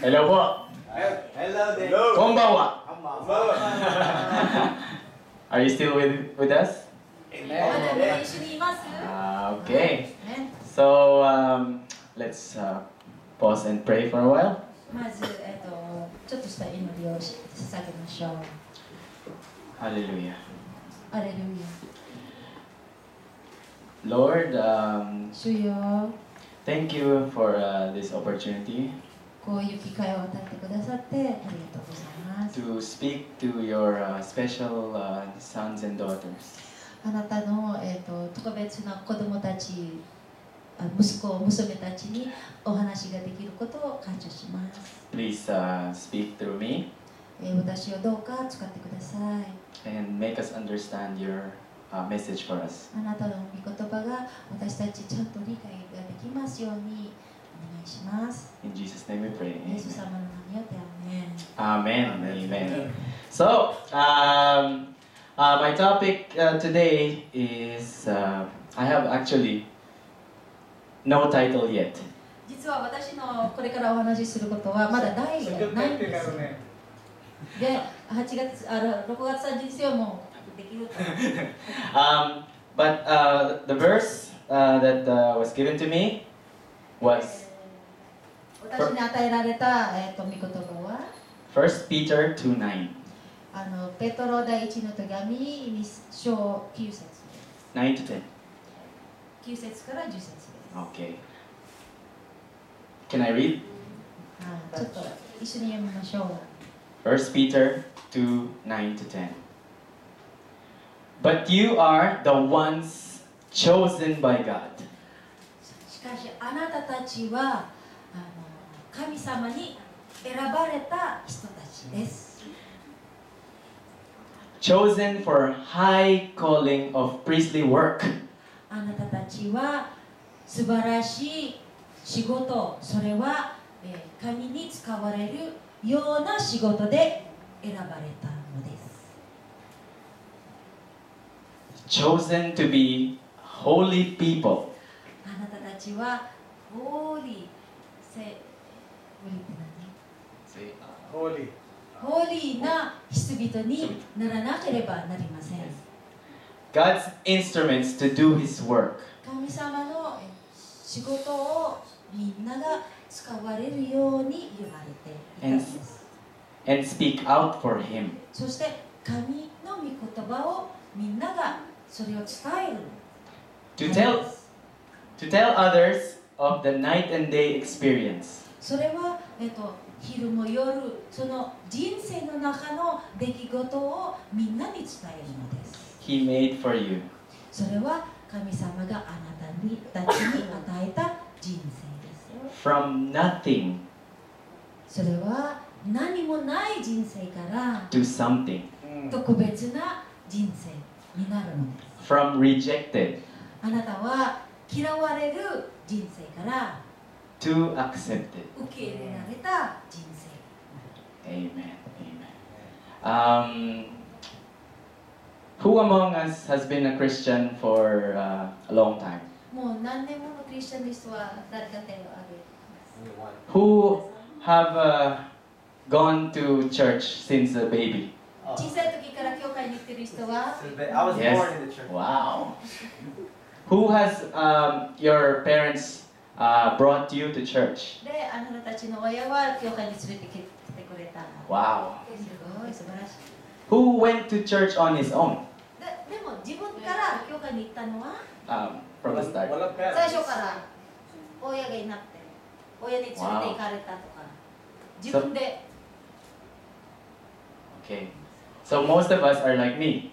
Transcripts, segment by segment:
Hello po. Hello there. Konbanwa. Hello. Are you still with with us? まだまだ一緒にいます。 Ah, okay. ね、 So um, let's uh, pause and pray for a while. まず、えっと、ちょっとした祈りをし捧げましょう。 Hallelujah. アレルヤ。 Lord, um, 主よ、 thank you for uh, this opportunity こういう機会を与えてくださってありがとうございます。to speak to your uh, special uh, sons and daughters. あなたの、えっと特別な子供たち、あ息子、娘たちにお話ができることを感謝します。Please uh, speak through me えー私をどうか使ってください。and make us understand your uh, message for us. あなたの御言葉が私たちちゃんと理解ができますようにします。 In Jesus' name we pray. イエス Amen. 様の名によってアーメン。 Amen. Amen. So, um, uh, my topic uh, today is uh, I have actually no title yet. 実は私のこれからお話しすることはまだ題がないんです。で、8月、あの6月30日はもうできると。 Um, but uh, the verse uh, that uh, was given to me was 私に与えられた、えー、と御言葉は 1 Peter 2 9. あのペトロ第一の手紙2章9節9 to 10. 9節から10節です。 Okay. Can I read? はいちょっと一緒に読みましょう。 1 Peter 2 9 to 10. But you are the ones chosen by God. しかしあなたたちはあの 神様に選ばれた人たちです。Chosen for high calling of priestly work. あなたたちは素晴らしい仕事、それは、えー神に使われるような仕事で選ばれたのです。Chosen to be holy people. あなたたちはホーリー、せホーリーな人々にならなければなりません。God's instruments to do His work. 神様の仕事をみんなが使われるように言われていたんです。and speak out for Him. そして神の御言葉をみんながそれを伝える。To tell, to tell others of the night and day experience. それは、えっと、昼も夜、その人生の中の出来事をみんなに伝えるのです。He made for you. それは神様があなたにたちに与えた人生ですよ。From nothing それは何もない人生から to something. 特別な人生になるのです。From rejected あなたは嫌われる人生から to accepted. 受け入れられた人生。 Amen. Amen. Um, who among us has been a Christian for uh, a long time? もう何年ものクリスチャンの人は誰か手を挙げます。 Who have uh, gone to church since a baby? 小さい時から教会に来てる人は I was Yes. born in the church. Wow. Who has um, your parents uh, brought you to church. Wow. Who went to church on his own? Um, from the start. Wow. So, okay. So most of us are like me.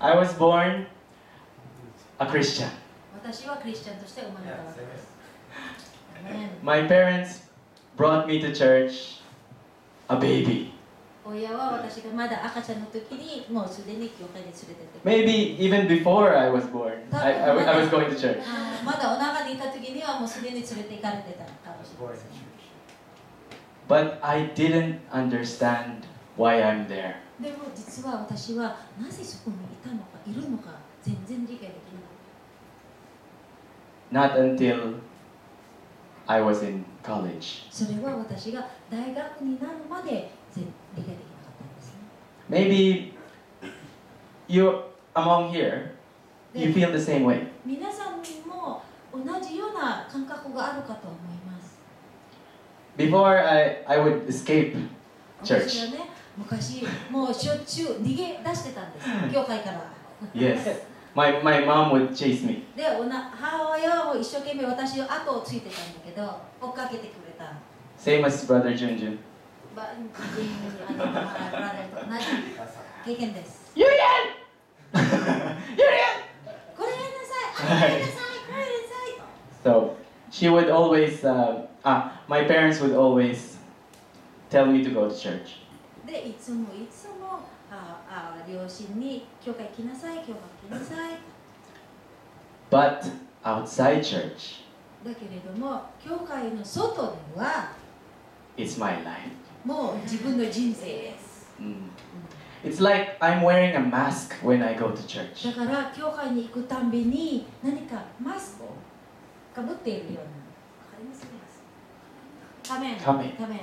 I was born a Christian. 私はクリスチャンとして生まれたわけです My parents brought me to church a baby. 親は私がまだ赤ちゃんの時にもうすでに教会に連れてって Maybe even before I was born, I, I, was- I was going to church. まだお腹にいた時にはもうすでに連れて行かれてたかもしれません. But I didn't understand why I'm there. でも実は私はなぜそこにいたのかいるのか全然理解できなかっ Not until I was in college. それは私が大学になるまでぜ理解できなかったんですね Maybe you among here, you で feel the same way. 皆さんにも同じような感覚があるかと思います Before I, I would escape 私 church. 昔もうしょっちゅう逃げ出してたんです教会から Yes. My, my mom would chase me. でおな母親はもう一生懸命私を後をついてたんだけど追っかけてくれた Same as Brother Junjun. ばあのまあブラザーと同じ経験です Yurian! Yurian! これやりなさいあれやりなさいこれやりなさい So she would always, uh, ah, my parents would always tell me to go to church. でいつもいつもああ 両親に教会来なさい教会来なさい。But outside church, だけれども教会の外では it's my life. もう自分の人生です。Mm. It's like I'm wearing a mask when I go to だ church. から教会に行くたんびに何かマスクをかぶっているようなわかります？か仮面仮面仮面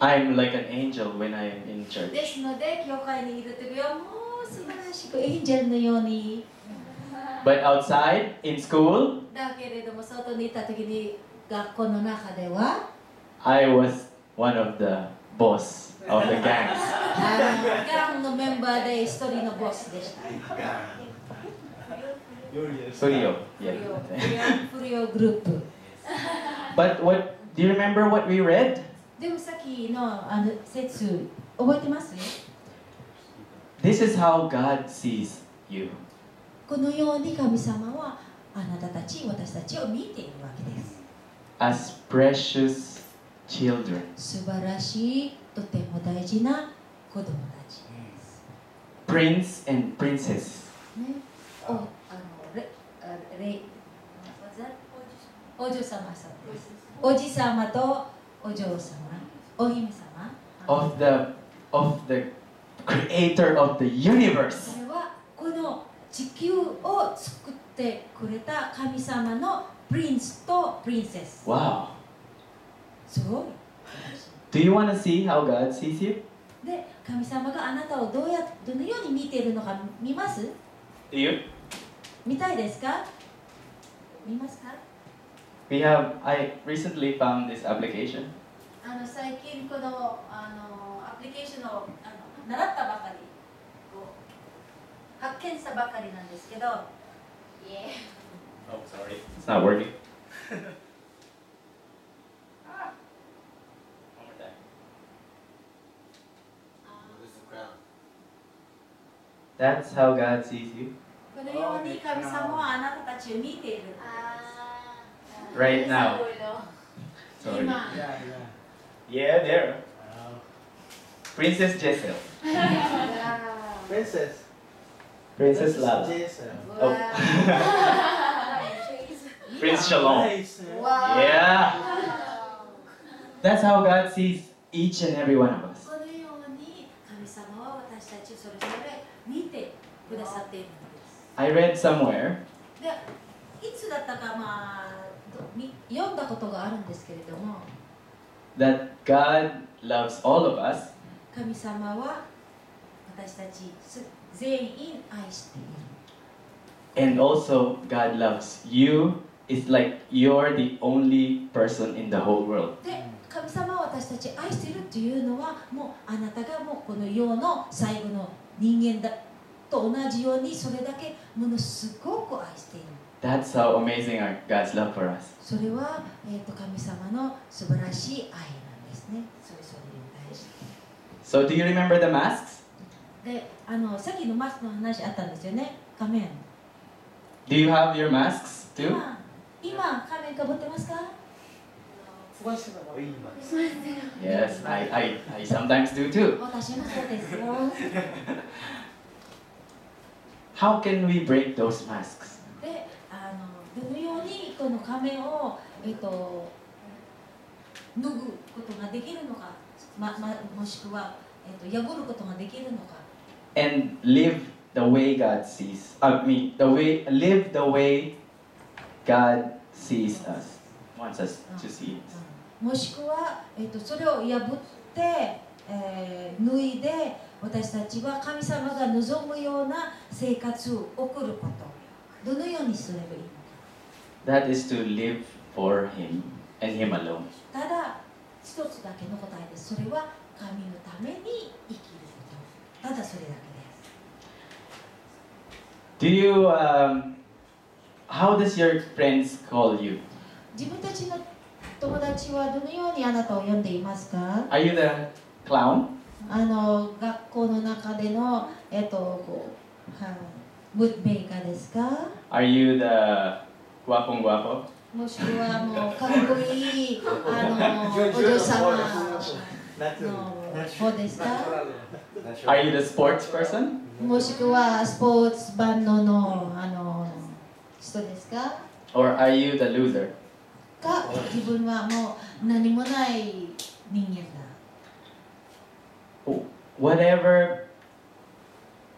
I'm like an angel when I am in church. ですので教会にいる時はもう素晴らしくエンジェルのように But outside, in school, だけれども外に行った時に学校の中では I was one of the boss of the gangs. あのガンのメンバーで一人のボスでした。 Suryo. フ Yeah. リオフリオグループ。 But what do you remember what we read? でもさっきのあの説覚えてます？This is how God sees you. このように神様はあなたたち私たちを見ているわけです。as precious children. 素晴らしいとても大事な子供たちです。Prince and princess. ね、おあのレあレ what's that？お嬢様さん。おじさまとお嬢様、お姫様。of the of the creator of the universe. それはこの地球を作ってくれた神様のプリンスとプリンセス。Wow. すごい。Do you want to see how God sees you? で、神様があなたをどうやどのように見ているのか見ます？Do you? 見たいですか？見ますか？We have I recently found this application. あの最近このあのアプリケーションをあの習ったばかりこう発見したばかりなんですけど、 Oh, sorry. It's not working. One more time. That's how God sees you. このように神様はあなたたちを見ている。 right now. Sorry. Yeah, there. Uh, Princess Jessel. Princess. Princess Lala. Oh. Prince Shalom. Eh? Yeah. That's how God sees each and every one of us. I read somewhere. 読んだことがあるんですけれども、that God loves all of us 神様は私たちす全員愛している。and also God loves you. It's like you're the only person in the whole world. で、神様は私たち愛しているというのはもうあなたがもうこの世の最後の人間だと同じようにそれだけものすごく愛している。That's how amazing our God's love for us. それは、えー、と神様の素晴らしい愛なんですね。それぞれに対して。 So do you remember the masks? で、あのさっきのマスクの話あったんですよね。仮面。 Do you have your masks too? 今、今仮面かぶってますか Oh, ima. Yes, I, I, I sometimes do too. 私もそうですよ。 How can we break those masks? で、あの仮面を、えっと脱ぐことができるのか、まま、もしくは、えっと破ることができるのか。And live the way God sees. I mean, the way live the way God sees us. wants us to see it. もしくは、えー、とそれを破って、えー脱いで私たちは神様が望むような生活を送ることどのようにすればいい？That is to live for Him and Him alone. ただ一つだけの答えですそれは神のために生きることただそれだけです Do you, um, how does your friends call you? 自分たちの友達はどのようにあなたを呼んでいますか Are you the clown? あの学校の中での、えっとこうはい、ムードメーカーですか Are you the ごわほんごもしくはもうかっこいいあのお嬢様の方ですか Are you the sports person? もしくはスポーツ万能の,あの人ですか？Or are you the loser? か自分はもう何もない人間だ。Whatever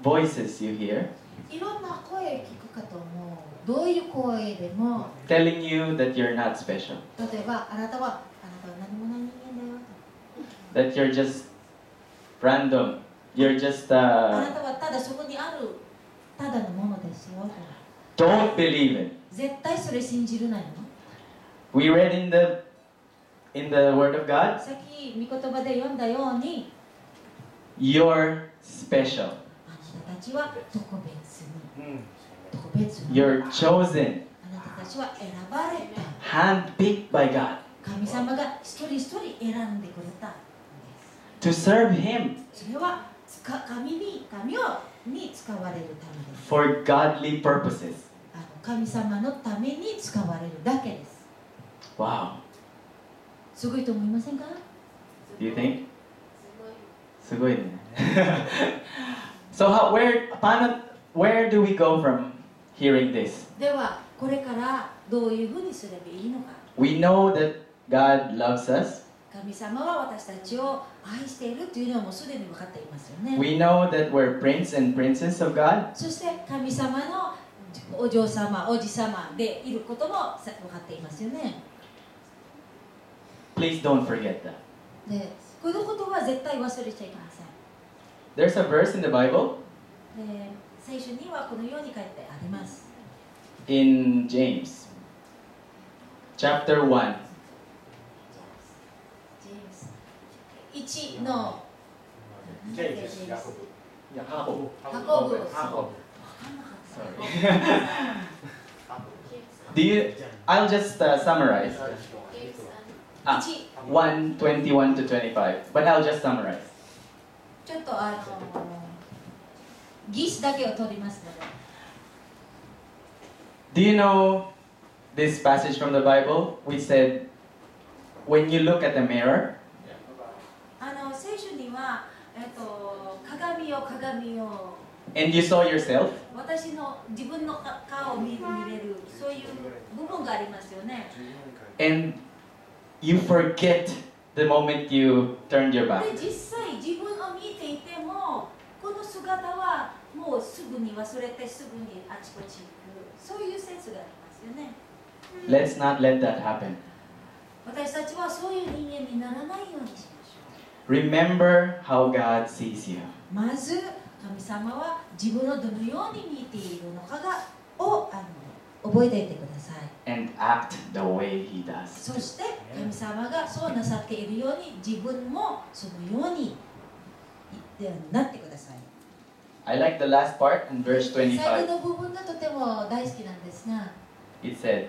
voices you hear, いろんな声聞くかと思う。どういう声でも telling you that you're not special, 例えばあなたはあなたは何もない人間だよ that you're just random, you're just あな uh, たはただそこにあるただのものですよ don't believe it. 絶対それ信じるなよ We read in the in the Word of God, さっき御言葉で読んだように you're special. あなたたちは特別に特別に You're chosen, あなたたちは選ばれた handpicked by God 神様が一人一人選んでくれたんで to serve Him すそれはつか神に神をに使われるためです for godly purposes. あの神様のために使われるだけです Wow. すごいと思いませんか Do you think? すごいね。so how, where, paano, where do we go from hearing this? ではこれからどういうふうにすればいいのか We know that God loves us. 神様は私たちを愛しているというのはもうすでに分かっていますよね We know that we're prince and princess of God. そして神様のお嬢様おじ様でいることもさ分かっていますよね Please don't forget that. でこのことは絶対忘れちゃいけません There's a verse in the Bible で 聖書にはこのように書いてあります in James, chapter 1. 1のジェイス、ヤコブ。ヤコブ。ハコブハコ Sorry. Do you? I'll just uh, summarize. Ah, 1 1, 21 to 25. But I'll just summarize. ちょっとあの ギスだけを取りますので Do you know this passage from the Bible? We said, when you look at the mirror, あの聖書には、えっと、鏡を鏡を and you saw yourself, 私の自分のか顔を見見れるそういう部分がありますよね and you forget the moment you turned your back. で実際 すぐに忘れてすぐにあちこち行くそういうセンスがありますよね Let's not let that happen. 私たちはそういう人間にならないようにしましょ Remember how God sees you. うまず神様は自分をどのように見ているのかがをあの覚えていてください and act the way He does. そして神様がそうなさっているように自分もそのようになってください I like the last part in verse 最後 25. の部分がとても大好きなんですが It said,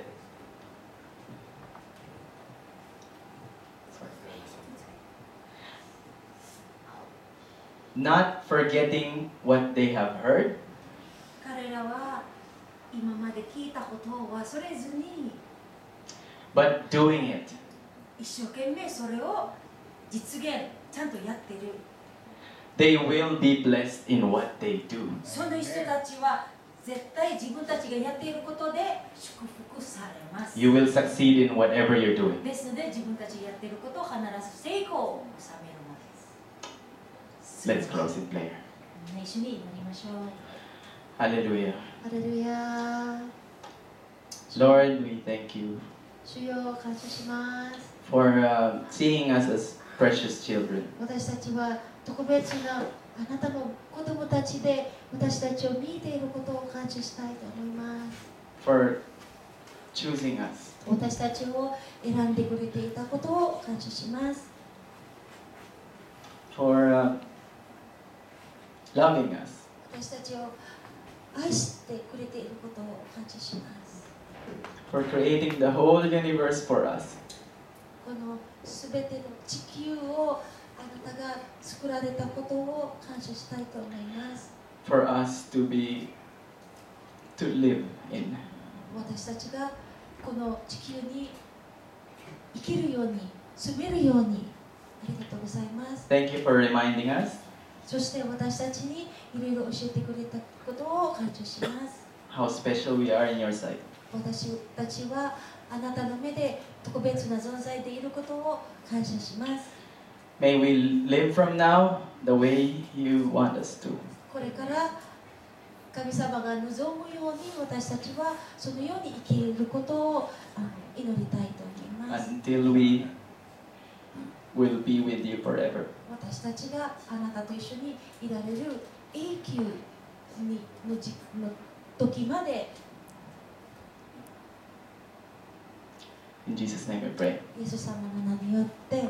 not forgetting what they have heard, 彼らは今まで聞いたことを忘れずに but doing it. 一生懸命それを実現ちゃんとやってる They will be blessed in what they do. その人たちは絶対自分たちがやっていることで祝福されます You will succeed in whatever you're doing. ですので自分たちがやっていることを必ず成功を収めるのです Let's close it, player. みんな一緒に祈りましょう Hallelujah. ハレルヤ Lord, we thank you 主よ感謝します for uh, seeing us as precious children, 私たちは特別なあなたの子供たちで私たちを見ていることを感謝したいと思います。For choosing us, 私たちを選んでくれていたことを感謝します。For uh, loving us, 私たちを愛してくれていることを感謝します。For creating the whole universe for us, このすべての地球をあなたが作られたことを感謝したいと思います for us to be to live in. 私たちがこの地球に生きるように住めるようにありがとうございます Thank you for reminding us そして私たちにいろいろ教えてくれたことを感謝します how special we are in your sight. 私たちはあなたの目で特別な存在でいることを感謝します May we live from now the way you want us to. これから神様が望むように私たちはそのように生きることを祈りたいと思います until we will be with you forever. 私たちがあなたと一緒にいられる永久にのじの時まで In イエス様の名によって。